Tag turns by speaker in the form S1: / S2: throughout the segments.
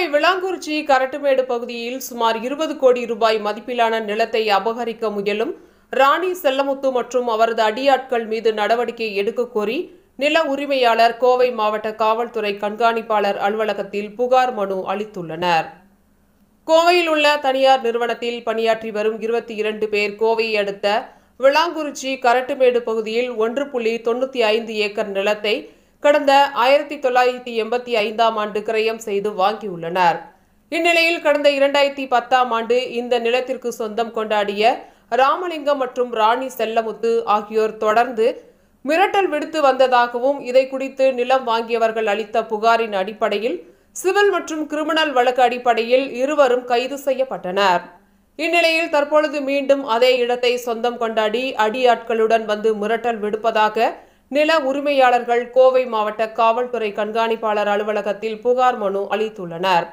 S1: கோவை விளாங்குறிச்சி கரட்டுமேடு பகுதியில் சுமார் இருபது கோடி ரூபாய் மதிப்பிலான நிலத்தை அபகரிக்க முயலும் ராணி செல்லமுத்து மற்றும் அவரது அடியாட்கள் மீது நடவடிக்கை எடுக்க கோரி நில உரிமையாளர் கோவை மாவட்ட காவல்துறை கண்காணிப்பாளர் அலுவலகத்தில் புகார் மனு அளித்துள்ளனர். கோவையில் உள்ள தனியார் நிறுவனத்தில் பணியாற்றி வரும் இருபத்தி இரண்டு பேர் கோவையை அடுத்த விளாங்குறிச்சி கரட்டுமேடு பகுதியில் ஒன்று புள்ளி தொண்ணூற்றி ஐந்து ஏக்கர் நிலத்தை கடந்த ஆயிரத்தி தொள்ளாயிரத்தி எண்பத்தி ஐந்தாம் ஆண்டு கிரயம் செய்து வாங்கியுள்ளனர். இந்நிலையில் கடந்த இரண்டாயிரத்தி பத்தாம் ஆண்டு இந்த நிலத்திற்கு சொந்தம் கொண்டாடிய ராமலிங்கம் மற்றும் ராணி செல்லமுத்து ஆகியோர் தொடர்ந்து மிரட்டல் விடுத்து வந்ததாகவும் இதை குறித்து நிலம் வாங்கியவர்கள் அளித்த புகாரின் அடிப்படையில் சிவில் மற்றும் கிரிமினல் வழக்கு அடிப்படையில் இருவரும் கைது செய்யப்பட்டனர். இந்நிலையில் தற்பொழுது மீண்டும் அதே இடத்தை சொந்தம் கொண்டாடி அடியாட்களுடன் வந்து மிரட்டல் விடுப்பதாக நில உரிமையாளர்கள் கோவை மாவட்ட காவல்துறை கண்காணிப்பாளர் அலுவலகத்தில் புகார் மனு அளித்துள்ளனர்.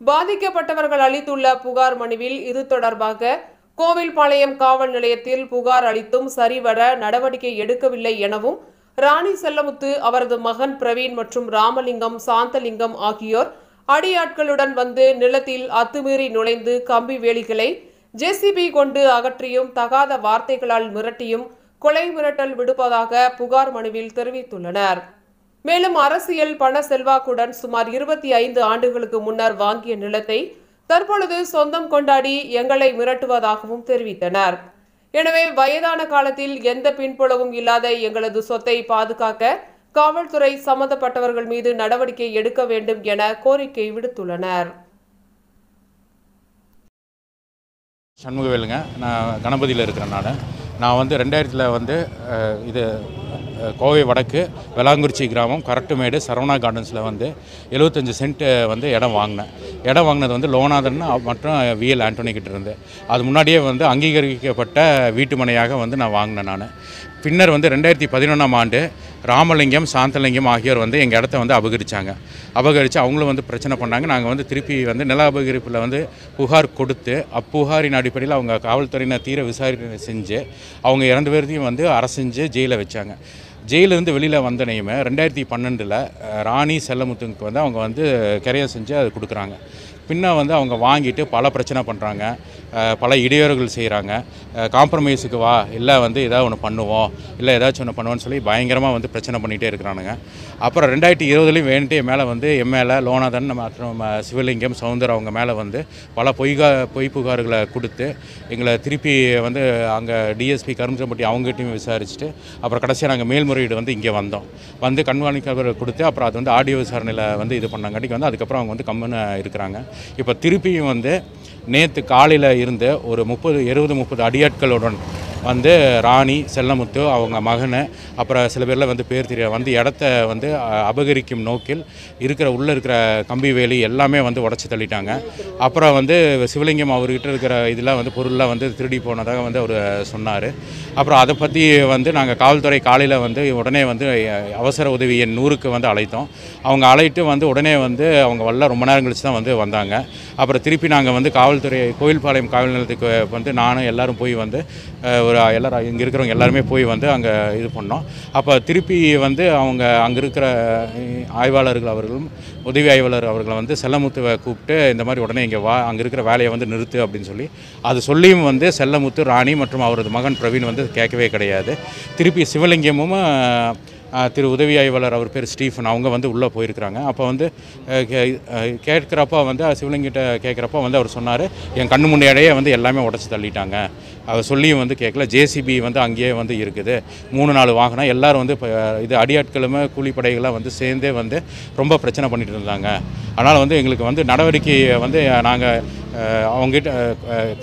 S1: பாதிக்கப்பட்டவர்கள் அளித்துள்ள புகார் மனுவில் இது தொடர்பாக கோவில்பாளையம் காவல் நிலையத்தில் புகார் அளித்தும் சரிவர நடவடிக்கை எடுக்கவில்லை எனவும் ராணி செல்லமுத்து அவரது மகன் பிரவீன் மற்றும் ராமலிங்கம் சாந்தலிங்கம் ஆகியோர் அடியாட்களுடன் வந்து நிலத்தில் அத்துமீறி நுழைந்து கம்பி வேலிகளை ஜேசிபி கொண்டு அகற்றியும் தகாத வார்த்தைகளால் மிரட்டியும் கொலை மிரட்டல் விடுப்பதாக புகார் மனுவில் தெரிவித்துள்ளனர். மேலும் அரசியல் பண செல்வாக்குடன் சுமார் இருபத்தி ஐந்து ஆண்டுகளுக்கு முன்னர் வாங்கிய நிலத்தை தற்பொழுது சொந்தம் கொண்டாடி எங்களை மிரட்டுவதாகவும் தெரிவித்தனர். எனவே வயதான காலத்தில் எந்த பின்புலவும் இல்லாத எங்களது சொத்தை பாதுகாக்க காவல்துறை சம்பந்தப்பட்டவர்கள் மீது நடவடிக்கை எடுக்க வேண்டும் என கோரிக்கை விடுத்துள்ளனர்.
S2: சண்முகவேலுங்க. நான் கணபதியில் இருக்கிறேன் நான். நான் வந்து ரெண்டாயிரத்தில் வந்து இது கோவை வடக்கு வெளாங்குறிச்சி கிராமம் கரட்டுமேடு சரவணா கார்டன்ஸில் வந்து எழுபத்தஞ்சு சென்ட் வந்து இடம் வாங்கினேன். இடம் வாங்கினது வந்து லோனாதன் மற்றும் விஎல் ஆண்டோனி கிட்ட இருந்து. அது முன்னாடியே வந்து அங்கீகரிக்கப்பட்ட வீட்டு மனையாக வந்து நான் வாங்கினேன் நான். பின்னர் வந்து ரெண்டாயிரத்தி பதினொன்றாம் ஆண்டு ராமலிங்கம் சாந்தலிங்கம் ஆகியோர் வந்து எங்கள் இடத்த வந்து அபகரித்தாங்க அபகரித்து அவங்களும் வந்து பிரச்சனை பண்ணாங்க. நாங்கள் வந்து திருப்பி வந்து நில அபகரிப்பில் வந்து புகார் கொடுத்து அப்புகாரின் அடிப்படையில் அவங்க காவல்துறையினர் தீர விசாரணை செஞ்சு அவங்க இரண்டு பேர்த்தையும் வந்து அரசெஞ்சு ஜெயிலில் வச்சாங்க. ஜெயிலிருந்து வெளியில் வந்தனையுமே ரெண்டாயிரத்தி பன்னெண்டில் ராணி செல்லமுத்துக்கு வந்து அவங்க வந்து கரையை செஞ்சு அது கொடுக்குறாங்க. பின்ன வந்து அவங்க வாங்கிட்டு பல பிரச்சனை பண்ணுறாங்க பல இடையூறுகள் செய்கிறாங்க காம்ப்ரமைஸுக்கு வா இல்லை வந்து ஏதாவது ஒன்று பண்ணுவோம் இல்லை ஏதாச்சும் ஒன்று பண்ணுவோன்னு சொல்லி பயங்கரமாக வந்து பிரச்சனை பண்ணிகிட்டே இருக்கிறானுங்க. அப்புறம் ரெண்டாயிரத்தி இருபதுலேயும் வேணுட்டு மேலே வந்து என் மேலே லோனாதன் மற்றும் சிவலிங்கம் சவுந்தர் அவங்க மேலே வந்து பல பொய்கா பொய் புகார்களை கொடுத்து எங்களை திருப்பி வந்து அங்கே டிஎஸ்பி கரும்பட்டி அவங்ககிட்டையும் விசாரிச்சுட்டு அப்புறம் கடைசியாக நாங்கள் மேல்முறையீடு வந்து இங்கே வந்தோம். வந்து கண்காணிக்கவர் கொடுத்து அப்புறம் அது வந்து ஆடியோ விசாரணையில் வந்து இது பண்ணாங்காட்டிக்கு வந்து அதுக்கப்புறம் அவங்க வந்து கம்முன்னு இருக்கிறாங்க. இப்போ திருப்பியும் வந்து நேற்று காலையில் இருந்து ஒரு முப்பது இருபது முப்பது அடியாட்களுடன் வந்து ராணி செல்லமுத்து அவங்க மகனை அப்புறம் சில பேரில் வந்து பேர் தெரிய வந்து இடத்த வந்து அபகரிக்கும் நோக்கில் இருக்கிற உள்ளே இருக்கிற கம்பி வேலி எல்லாமே வந்து உடச்சி தள்ளிட்டாங்க. அப்புறம் வந்து சிவலிங்கம் அவர்கிட்ட இருக்கிற இதெல்லாம் வந்து பொருள்லாம் வந்து திருடி போனதாக வந்து அவர் சொன்னார். அப்புறம் அதை பற்றி வந்து நாங்கள் காவல்துறை காலையில் வந்து உடனே வந்து அவசர உதவி எண் நூறுக்கு வந்து அழைத்தோம். அவங்க அழைத்து வந்து உடனே வந்து அவங்க வரல ரொம்ப நேரம் கழிச்சு தான் வந்து வந்தாங்க. அப்புறம் திருப்பி நாங்கள் வந்து காவல்துறை கோயில்பாளையம் காவல் நிலையத்துக்கு வந்து நானும் எல்லாரும் போய் வந்து ஒரு எல்லாரும் இங்கே இருக்கிறவங்க எல்லாருமே போய் வந்து அங்கே இது பண்ணோம். அப்போ திருப்பி வந்து அவங்க அங்கே இருக்கிற ஆய்வாளர்கள் அவர்களும் உதவி ஆய்வாளர் அவர்களை வந்து செல்லமுத்துவை கூப்பிட்டு இந்த மாதிரி உடனே இங்கே வா அங்கே இருக்கிற வேலையை வந்து நிறுத்து அப்படின்னு சொல்லி அது சொல்லியும் வந்து செல்லமுத்து ராணி மற்றும் அவரது மகன் பிரவீன் வந்து கேட்கவே கிடையாது. திருப்பி சிவலிங்கமும் திரு உதவி ஆய்வாளர் அவர் பேர் ஸ்டீஃபன் அவங்க வந்து உள்ளே போயிருக்கிறாங்க. அப்போ வந்து கே- கேட்குறப்ப வந்து சிவலிங்கிட்ட கேட்குறப்ப வந்து அவர் சொன்னார் என் கண்ணு முன்னாடியே வந்து எல்லாமே உடச்சி தள்ளிட்டாங்க. அவர் சொல்லியும் வந்து கேட்கல. ஜேசிபி வந்து அங்கேயே வந்து இருக்குது. மூணு நாலு வாகனம் எல்லோரும் வந்து இப்போ இது அடியாட்களுமே கூலிப்படைகளாக வந்து சேர்ந்தே வந்து ரொம்ப பிரச்சனை பண்ணிட்டு இருந்தாங்க. அதனால் வந்து எங்களுக்கு வந்து நடவடிக்கை வந்து நாங்கள் அவங்ககிட்ட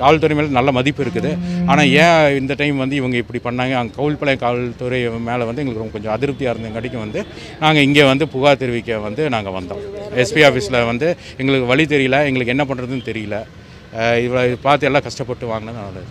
S2: காவல்துறை மேலே நல்ல மதிப்பு இருக்குது. ஆனால் ஏன் இந்த டைம் வந்து இவங்க இப்படி பண்ணாங்க? அங்கே கவுல்பாளையம் காவல்துறை மேலே வந்து எங்களுக்கு கொஞ்சம் அதிருப்தியாக இருந்தங்காட்டிக்கும் வந்து நாங்கள் இங்கே வந்து புகார் தெரிவிக்க வந்து நாங்கள் வந்தோம். எஸ்பி ஆஃபீஸில் வந்து எங்களுக்கு வழி தெரியல. எங்களுக்கு என்ன பண்ணுறதுன்னு தெரியல. இவ்வளோ பார்த்து எல்லாம் கஷ்டப்பட்டு வாங்கினது நல்லது.